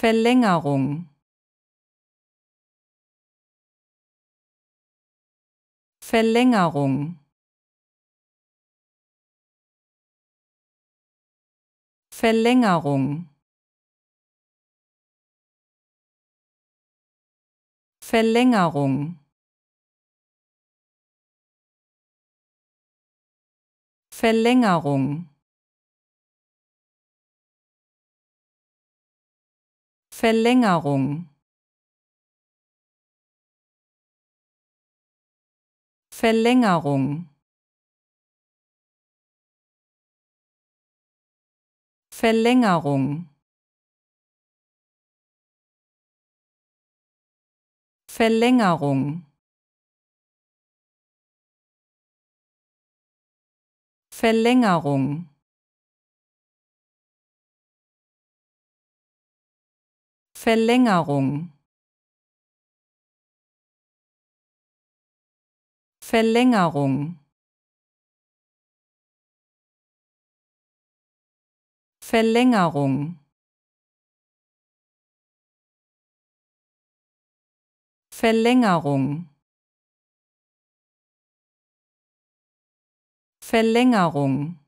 Verlängerung. Verlängerung. Verlängerung. Verlängerung. Verlängerung Verlängerung. Verlängerung. Verlängerung. Verlängerung. Verlängerung Verlängerung. Verlängerung. Verlängerung. Verlängerung. Verlängerung